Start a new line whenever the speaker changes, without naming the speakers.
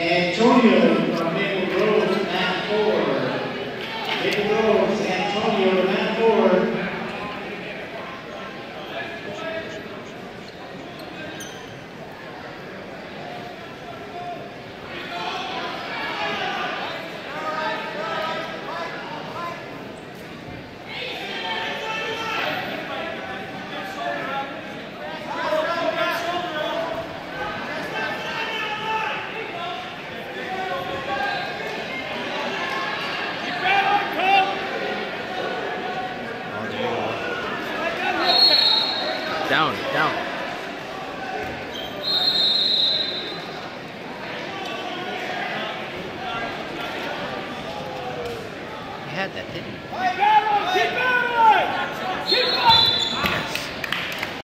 Antonio from Maple Grove at four. Maple Grove
Down, down. He had that, didn't he?